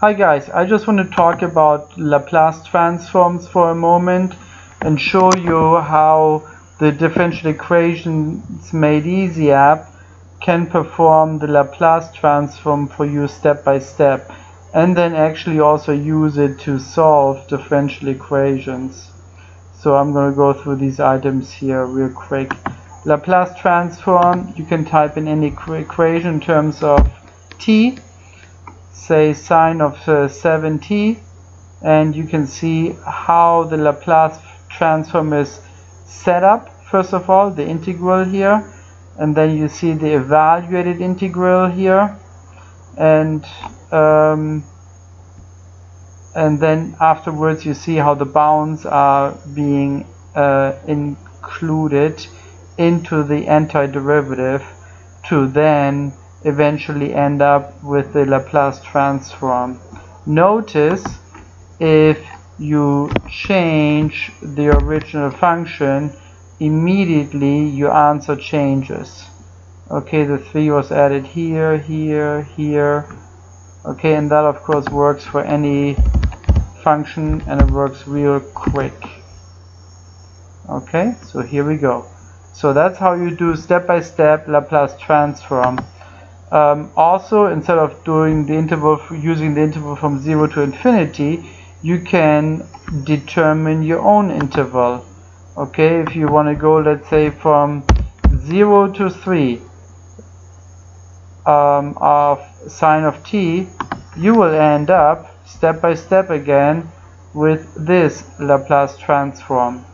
Hi guys, I just want to talk about Laplace transforms for a moment and show you how the differential equations made easy app can perform the Laplace transform for you step by step and then actually also use it to solve differential equations. So I'm going to go through these items here real quick. Laplace transform, you can type in any equation in terms of t say sine of uh, 7t and you can see how the Laplace transform is set up. First of all the integral here and then you see the evaluated integral here and um, and then afterwards you see how the bounds are being uh, included into the antiderivative to then eventually end up with the Laplace transform. Notice if you change the original function immediately your answer changes. Okay the 3 was added here here here. Okay and that of course works for any function and it works real quick. Okay so here we go. So that's how you do step by step Laplace transform um, also, instead of doing the interval using the interval from 0 to infinity, you can determine your own interval. Okay, if you want to go, let's say, from 0 to 3 um, of sine of t, you will end up step by step again with this Laplace transform.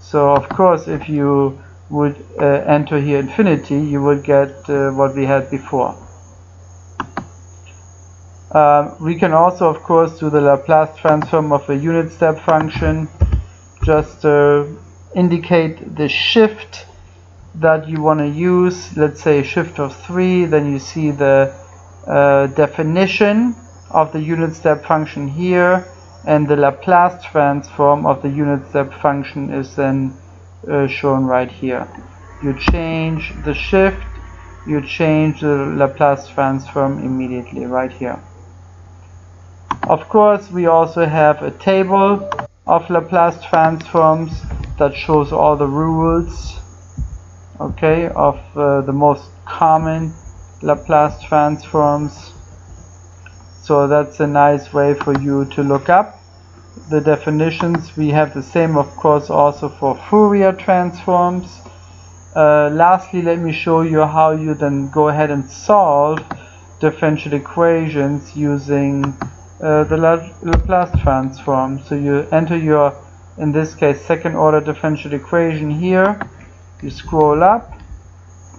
So, of course, if you would uh, enter here infinity, you would get uh, what we had before. Um, we can also, of course, do the Laplace transform of a unit step function. Just uh, indicate the shift that you want to use. Let's say shift of 3, then you see the uh, definition of the unit step function here, and the Laplace transform of the unit step function is then uh, shown right here. You change the shift, you change the Laplace transform immediately right here. Of course, we also have a table of Laplace transforms that shows all the rules okay, of uh, the most common Laplace transforms. So that's a nice way for you to look up the definitions. We have the same, of course, also for Fourier transforms. Uh, lastly, let me show you how you then go ahead and solve differential equations using uh, the Laplace transform. So you enter your, in this case, second order differential equation here. You scroll up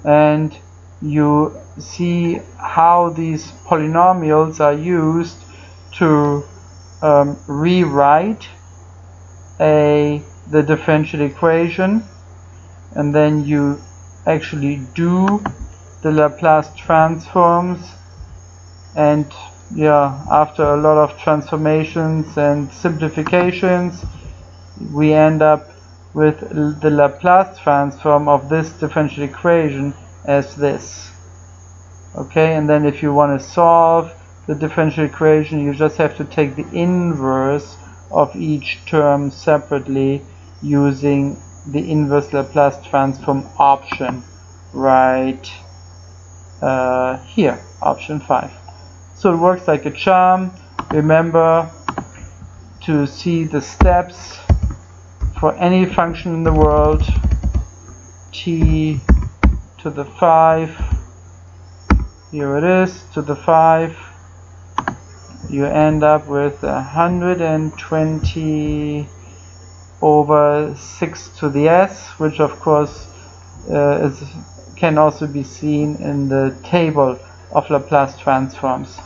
and you see how these polynomials are used to um, rewrite a the differential equation and then you actually do the Laplace transforms and yeah after a lot of transformations and simplifications we end up with the Laplace transform of this differential equation as this. Okay and then if you want to solve the differential equation you just have to take the inverse of each term separately using the inverse Laplace transform option right uh, here option 5 so it works like a charm. Remember to see the steps for any function in the world t to the 5 here it is to the 5 you end up with 120 over 6 to the s which of course uh, is, can also be seen in the table of Laplace transforms.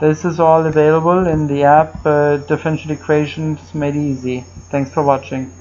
This is all available in the app uh, Differential Equations Made Easy. Thanks for watching.